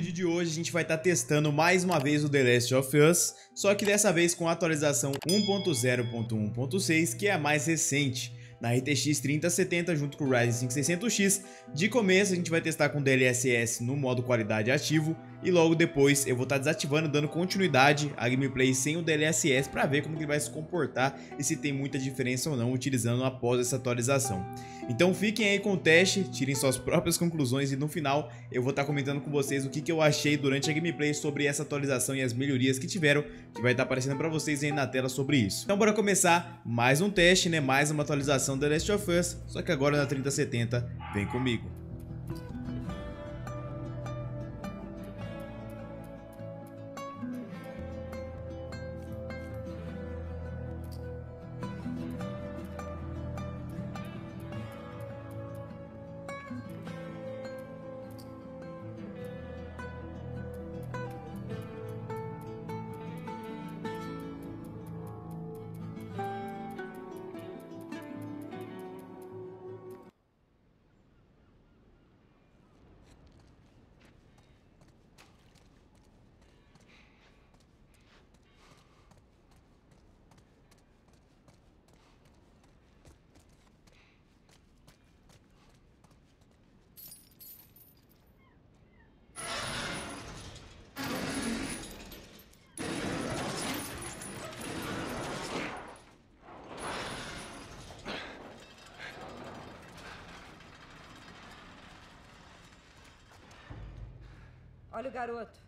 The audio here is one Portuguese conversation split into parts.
vídeo de hoje a gente vai estar tá testando mais uma vez o The Last of Us, só que dessa vez com a atualização 1.0.1.6, que é a mais recente na RTX 3070 junto com o Ryzen 5600X. De começo a gente vai testar com DLSS no modo qualidade ativo e logo depois eu vou estar desativando, dando continuidade à gameplay sem o DLSS para ver como ele vai se comportar e se tem muita diferença ou não utilizando após essa atualização. Então fiquem aí com o teste, tirem suas próprias conclusões e no final eu vou estar comentando com vocês o que, que eu achei durante a gameplay sobre essa atualização e as melhorias que tiveram, que vai estar aparecendo para vocês aí na tela sobre isso. Então bora começar mais um teste, né, mais uma atualização da Last of Us, só que agora na 3070, vem comigo. Olha o garoto.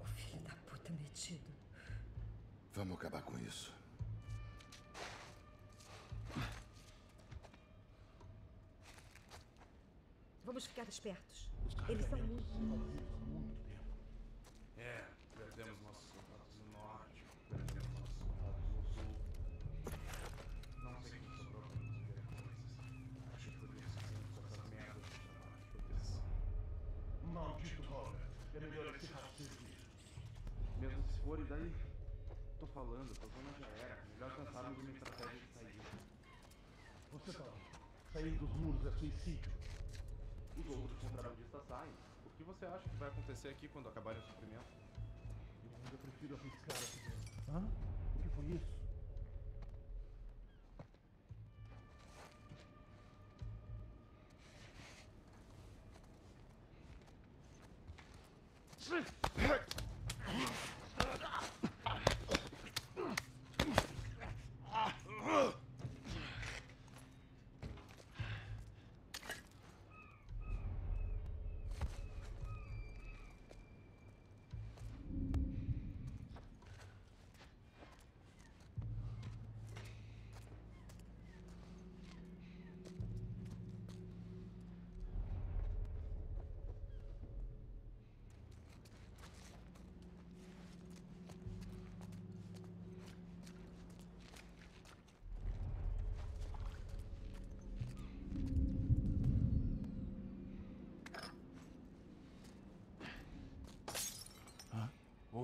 O filho da puta metido. Vamos acabar com isso. Vamos ficar espertos. Eles são Mesmo se for, e daí? Tô falando, a zona já era. Melhor pensarmos uma estratégia de saída. Você tá Sair dos muros é suicídio. Os outros contrabandistas saem. O que você acha que vai acontecer aqui quando acabarem o sofrimento? Eu ainda prefiro arriscar aqui dentro. Hã? O que foi isso? Shit!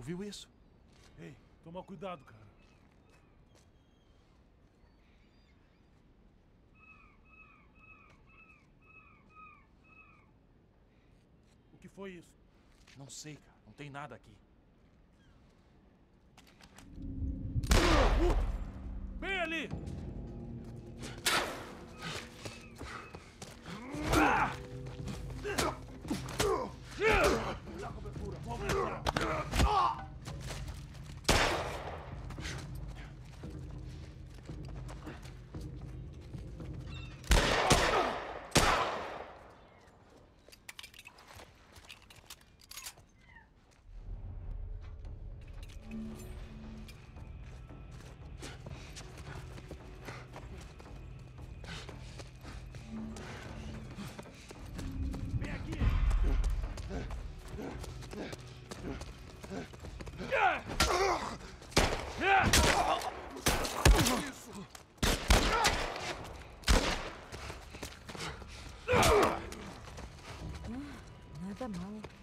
Ouviu isso? Ei, toma cuidado, cara. O que foi isso? Não sei, cara. Não tem nada aqui. Vem ali! 干嘛呢？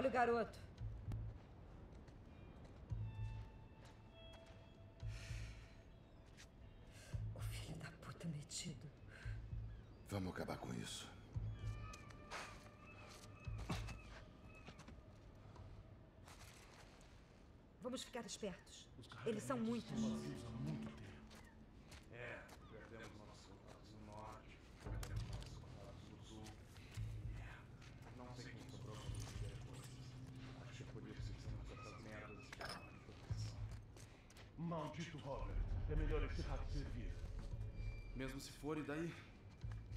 Olha o garoto. O filho da puta metido. Vamos acabar com isso. Vamos ficar espertos. Eles são muitos. É, perdemos nossos soldados no norte, perdemos nossos soldados no sul. É, não sei quem sobrou pra resolver coisas. Acho que é por isso que fizemos essas merdas de arma de proteção. Maldito Robert. É melhor esse rato servir. Mesmo se for, e daí?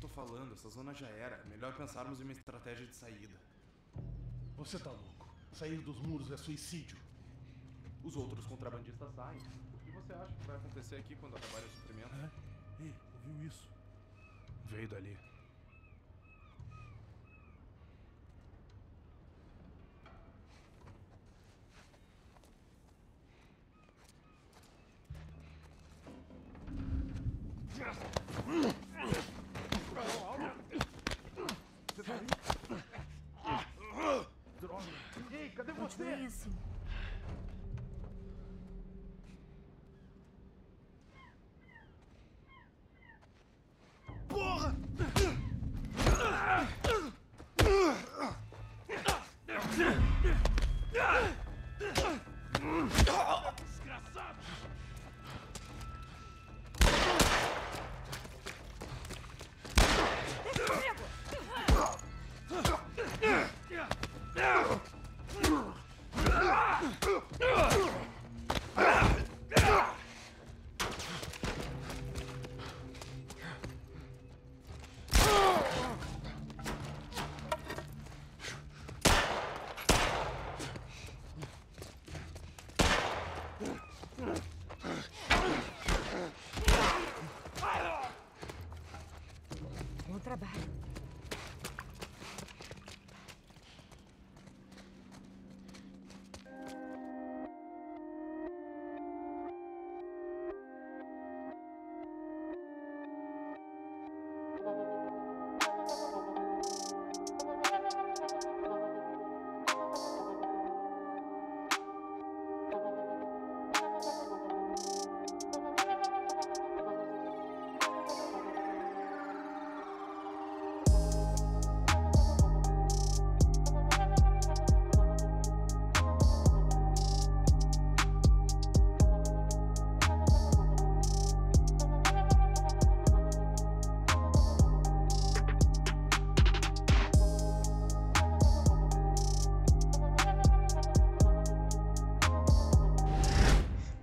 Tô falando, essa zona já era. É Melhor pensarmos em uma estratégia de saída. Você tá louco. Sair dos muros é suicídio. Os outros contrabandistas saem. O que você acha que vai acontecer aqui quando acabarem os suprimentos? É? Ei, ouviu isso? Veio dali.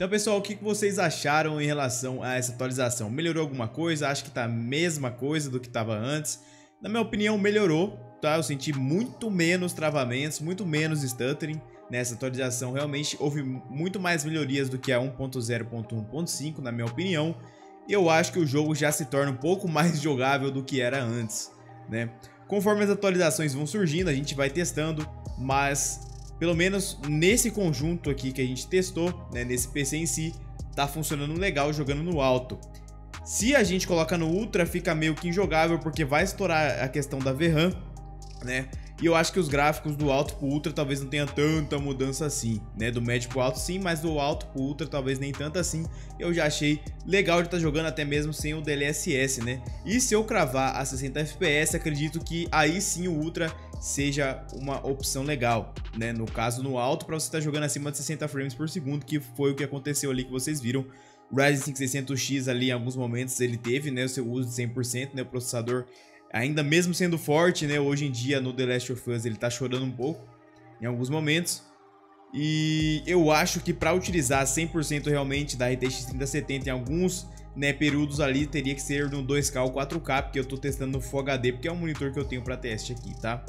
Então, pessoal, o que vocês acharam em relação a essa atualização? Melhorou alguma coisa? Acho que tá a mesma coisa do que estava antes. Na minha opinião, melhorou, tá? Eu senti muito menos travamentos, muito menos stuttering nessa atualização. Realmente houve muito mais melhorias do que a 1.0.1.5, na minha opinião. E eu acho que o jogo já se torna um pouco mais jogável do que era antes, né? Conforme as atualizações vão surgindo, a gente vai testando, mas pelo menos nesse conjunto aqui que a gente testou, né, nesse PC em si, tá funcionando legal jogando no alto. Se a gente coloca no Ultra, fica meio que injogável, porque vai estourar a questão da VRAM, né? E eu acho que os gráficos do alto pro Ultra talvez não tenha tanta mudança assim, né? Do médio pro alto sim, mas do alto pro Ultra talvez nem tanto assim. Eu já achei legal de estar tá jogando até mesmo sem o DLSS, né? E se eu cravar a 60 FPS, acredito que aí sim o Ultra seja uma opção legal, né? No caso, no alto, para você estar tá jogando acima de 60 frames por segundo, que foi o que aconteceu ali que vocês viram. O Ryzen 5600X ali, em alguns momentos, ele teve, né, o seu uso de 100%, né, o processador, ainda mesmo sendo forte, né, hoje em dia no The Last of Us ele tá chorando um pouco, em alguns momentos. E eu acho que para utilizar 100% realmente da RTX 3070 em alguns né, períodos ali teria que ser no 2K ou 4K, porque eu tô testando no Full HD, porque é um monitor que eu tenho para teste aqui, tá?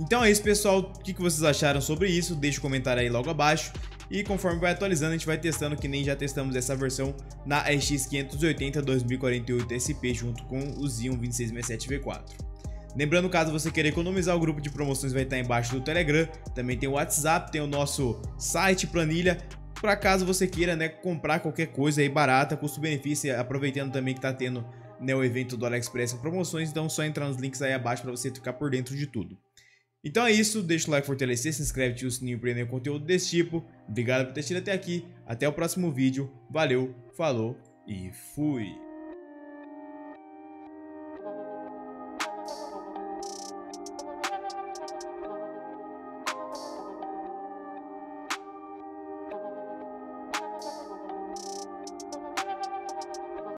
Então é isso, pessoal. O que vocês acharam sobre isso? Deixa o um comentário aí logo abaixo. E conforme vai atualizando, a gente vai testando, que nem já testamos essa versão na RX 580 2048 SP junto com o Xeon 2667 V4. Lembrando, caso você queira economizar, o grupo de promoções vai estar embaixo do Telegram. Também tem o WhatsApp, tem o nosso site, planilha. Para caso você queira né, comprar qualquer coisa aí barata, custo-benefício, aproveitando também que está tendo né, o evento do AliExpress com promoções. Então é só entrar nos links aí abaixo para você ficar por dentro de tudo. Então é isso, deixa o like fortalecer, se inscreve, ativa o sininho para nenhum conteúdo desse tipo. Obrigado por ter assistido até aqui, até o próximo vídeo, valeu, falou e fui!